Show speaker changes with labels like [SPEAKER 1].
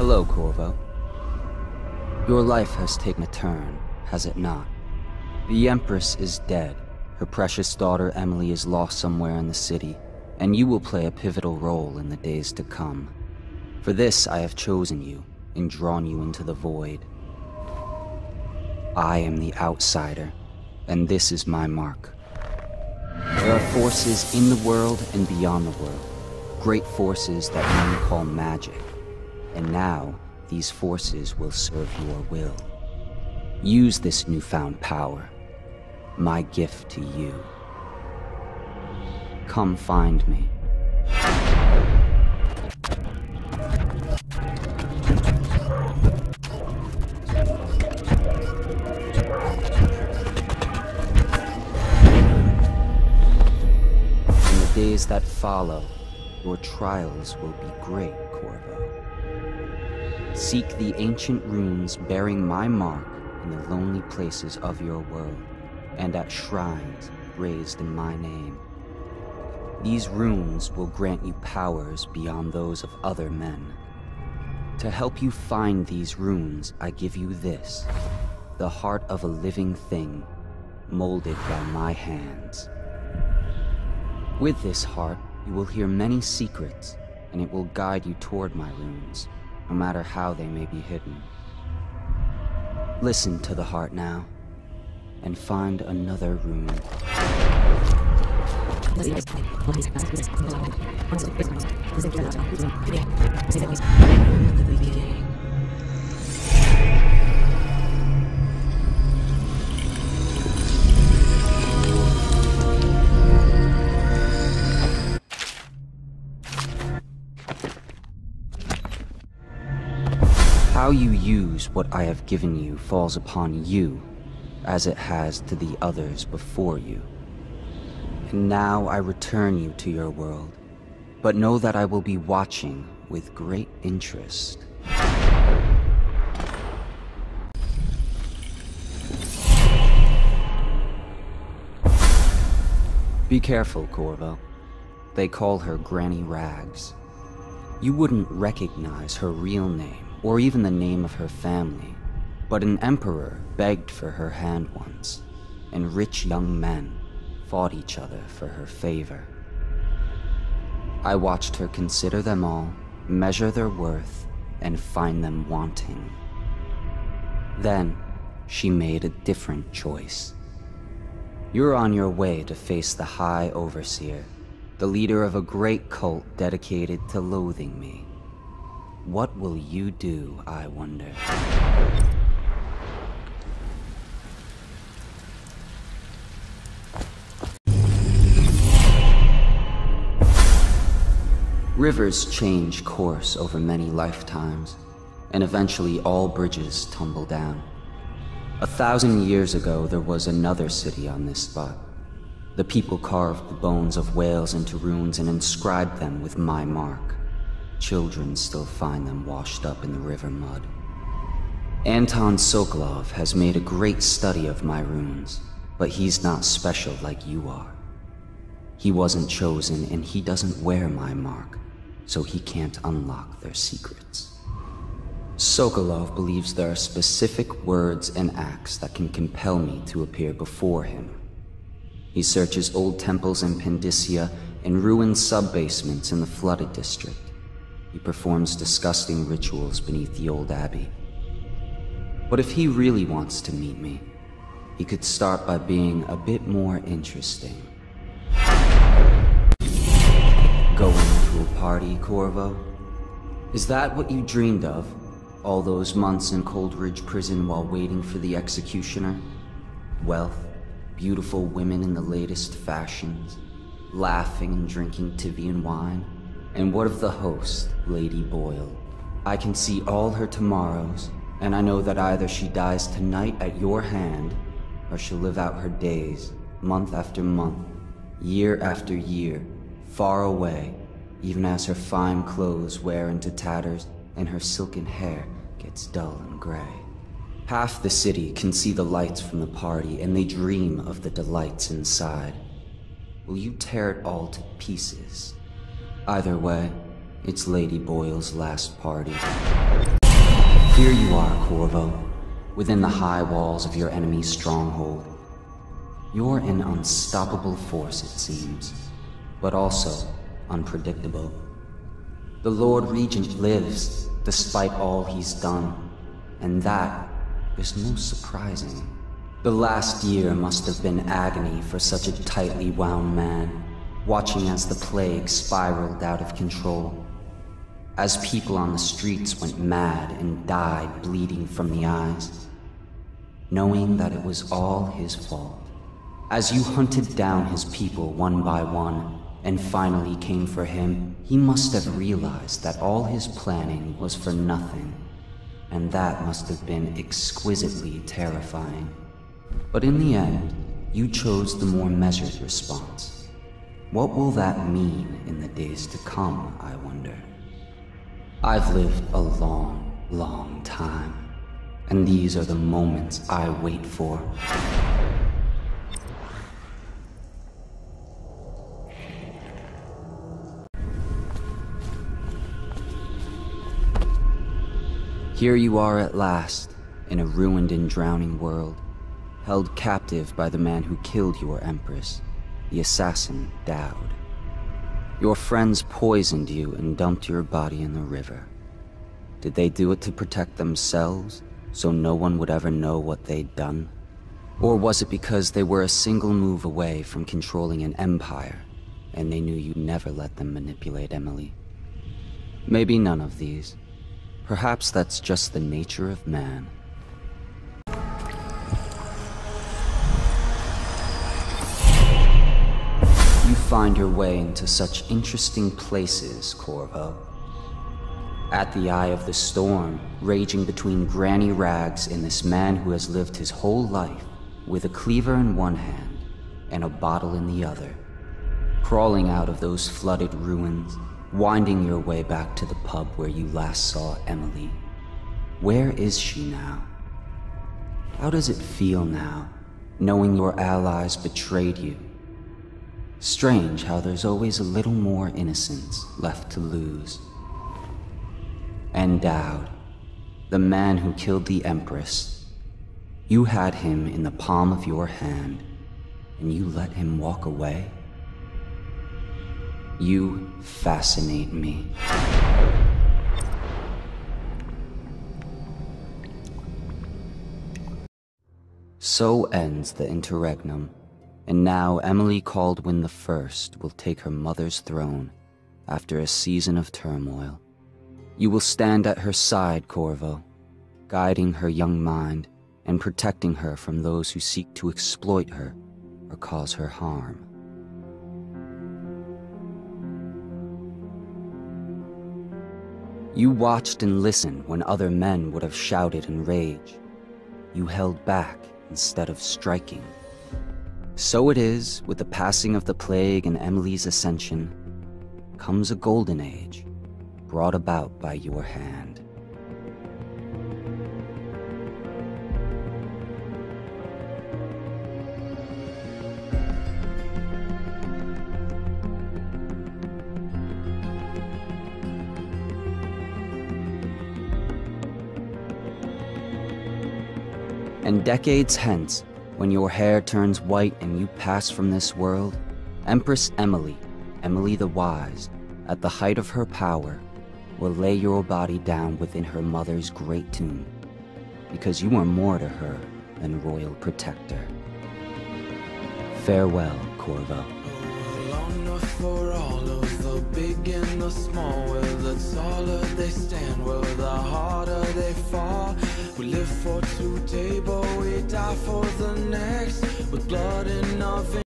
[SPEAKER 1] Hello, Corvo. Your life has taken a turn, has it not? The Empress is dead. Her precious daughter Emily is lost somewhere in the city, and you will play a pivotal role in the days to come. For this I have chosen you and drawn you into the void. I am the outsider, and this is my mark. There are forces in the world and beyond the world, great forces that men call magic. And now, these forces will serve your will. Use this newfound power, my gift to you. Come find me. In the days that follow, your trials will be great, Corvo. Seek the ancient runes bearing my mark in the lonely places of your world, and at shrines raised in my name. These runes will grant you powers beyond those of other men. To help you find these runes, I give you this the heart of a living thing, molded by my hands. With this heart, you will hear many secrets, and it will guide you toward my runes, no matter how they may be hidden. Listen to the heart now, and find another rune. Use what I have given you falls upon you, as it has to the others before you. And now I return you to your world, but know that I will be watching with great interest. Be careful, Corvo. They call her Granny Rags. You wouldn't recognize her real name, or even the name of her family, but an emperor begged for her hand once, and rich young men fought each other for her favor. I watched her consider them all, measure their worth, and find them wanting. Then, she made a different choice. You're on your way to face the High Overseer, the leader of a great cult dedicated to loathing me. What will you do, I wonder? Rivers change course over many lifetimes, and eventually all bridges tumble down. A thousand years ago, there was another city on this spot. The people carved the bones of whales into runes and inscribed them with my mark. Children still find them washed up in the river mud. Anton Sokolov has made a great study of my runes, but he's not special like you are. He wasn't chosen and he doesn't wear my mark, so he can't unlock their secrets. Sokolov believes there are specific words and acts that can compel me to appear before him. He searches old temples in Pandyssia and ruined sub-basements in the flooded district. He performs disgusting rituals beneath the old abbey. But if he really wants to meet me, he could start by being a bit more interesting. Going to a party, Corvo? Is that what you dreamed of? All those months in Coldridge prison while waiting for the executioner? Wealth, beautiful women in the latest fashions, laughing and drinking Tyvian wine? And what of the host, Lady Boyle? I can see all her tomorrows, and I know that either she dies tonight at your hand, or she'll live out her days, month after month, year after year, far away, even as her fine clothes wear into tatters and her silken hair gets dull and gray. Half the city can see the lights from the party and they dream of the delights inside. Will you tear it all to pieces? Either way, It's Lady Boyle's last party. Here you are, Corvo, within the high walls of your enemy's stronghold. You're an unstoppable force, it seems, but also unpredictable. The Lord Regent lives, despite all he's done, and that is most surprising. The last year must have been agony for such a tightly wound man, watching as the plague spiraled out of control. As people on the streets went mad and died bleeding from the eyes, knowing that it was all his fault. As you hunted down his people one by one, and finally came for him, he must have realized that all his planning was for nothing, and that must have been exquisitely terrifying. But in the end, you chose the more measured response. What will that mean in the days to come, I wonder? I've lived a long, long time, and these are the moments I wait for. Here you are at last, in a ruined and drowning world, held captive by the man who killed your empress, the assassin Daud. Your friends poisoned you and dumped your body in the river. Did they do it to protect themselves, so no one would ever know what they'd done? Or was it because they were a single move away from controlling an empire, and they knew you'd never let them manipulate Emily? Maybe none of these. Perhaps that's just the nature of man. You find your way into such interesting places, Corvo. At the eye of the storm, raging between granny rags and this man who has lived his whole life with a cleaver in one hand and a bottle in the other. Crawling out of those flooded ruins, winding your way back to the pub where you last saw Emily. Where is she now? How does it feel now, knowing your allies betrayed you? Strange how there's always a little more innocence left to lose. And Daud, the man who killed the Empress, you had him in the palm of your hand, and you let him walk away? You fascinate me. So ends the interregnum, and now Emily Kaldwin I will take her mother's throne after a season of turmoil. You will stand at her side, Corvo, guiding her young mind and protecting her from those who seek to exploit her or cause her harm. You watched and listened when other men would have shouted in rage. You held back instead of striking. So it is with the passing of the plague and Emily's ascension, comes a golden age brought about by your hand. And decades hence, when your hair turns white and you pass from this world, Empress Emily, Emily the Wise, at the height of her power, will lay your body down within her mother's great tomb, because you are more to her than royal protector. Farewell, Corvo. For all of the big and the small, where the taller they stand, where the harder they fall. We live for today, but we die for the next With blood in our veins